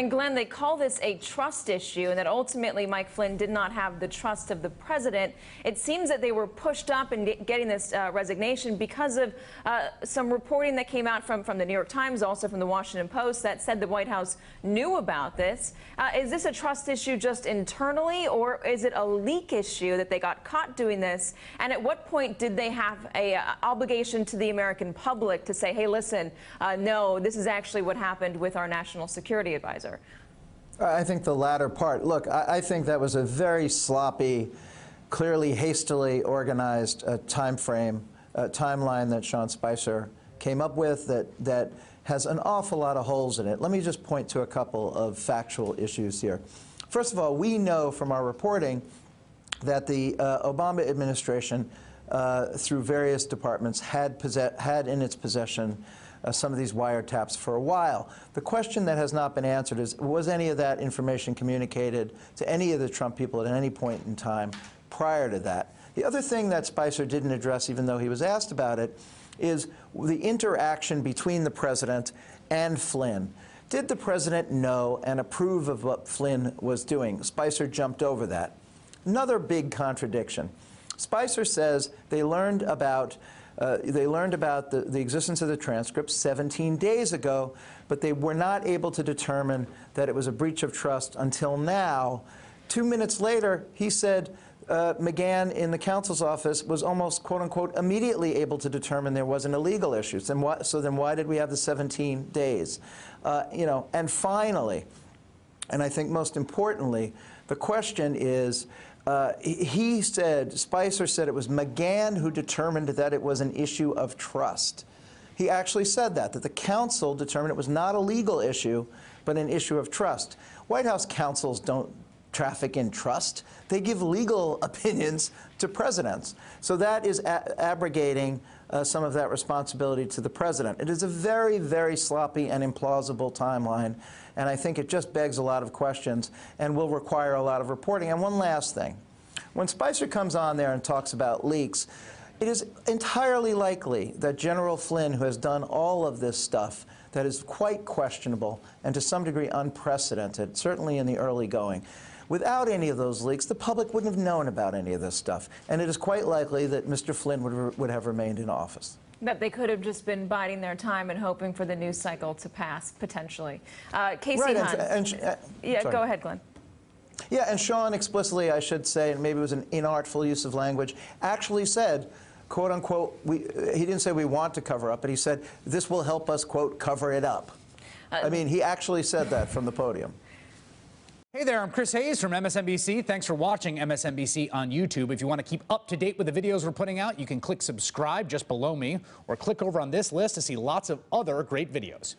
And Glenn, they call this a trust issue, and that ultimately Mike Flynn did not have the trust of the president. It seems that they were pushed up in getting this uh, resignation because of uh, some reporting that came out from, from the New York Times, also from the Washington Post, that said the White House knew about this. Uh, is this a trust issue just internally, or is it a leak issue that they got caught doing this? And at what point did they have a uh, obligation to the American public to say, hey, listen, uh, no, this is actually what happened with our national security advisor? I think the latter part. Look, I, I think that was a very sloppy, clearly hastily organized uh, time frame, uh, timeline that Sean Spicer came up with that, that has an awful lot of holes in it. Let me just point to a couple of factual issues here. First of all, we know from our reporting that the uh, Obama administration, uh, through various departments, had, had in its possession uh, some of these wiretaps for a while. The question that has not been answered is, was any of that information communicated to any of the Trump people at any point in time prior to that? The other thing that Spicer didn't address, even though he was asked about it, is the interaction between the president and Flynn. Did the president know and approve of what Flynn was doing? Spicer jumped over that. Another big contradiction. Spicer says they learned about uh, they learned about the, the existence of the transcript 17 days ago, but they were not able to determine that it was a breach of trust until now. Two minutes later, he said uh, McGahn in the counsel's office was almost, quote unquote, immediately able to determine there was an illegal issue. So then why, so then why did we have the 17 days? Uh, you know, and finally, and I think most importantly, the question is, uh, he said, Spicer said it was McGahn who determined that it was an issue of trust. He actually said that, that the counsel determined it was not a legal issue, but an issue of trust. White House counsels don't traffic in trust. They give legal opinions to presidents. So that is abrogating uh, some of that responsibility to the president. It is a very, very sloppy and implausible timeline, and I think it just begs a lot of questions and will require a lot of reporting. And one last thing. When Spicer comes on there and talks about leaks, it is entirely likely that General Flynn, who has done all of this stuff that is quite questionable and to some degree unprecedented, certainly in the early going, Without any of those leaks, the public wouldn't have known about any of this stuff. And it is quite likely that Mr. Flynn would, would have remained in office. That they could have just been biding their time and hoping for the news cycle to pass, potentially. Uh, Kasie right, Hunt. And, and, uh, yeah, sorry. go ahead, Glenn. Yeah, and Sean explicitly, I should say, and maybe it was an inartful use of language, actually said, quote unquote, we, he didn't say we want to cover up, but he said, this will help us, quote, cover it up. Uh, I mean, he actually said that from the podium. Hey there, I'm Chris Hayes from MSNBC. Thanks for watching MSNBC on YouTube. If you want to keep up to date with the videos we're putting out, you can click subscribe just below me or click over on this list to see lots of other great videos.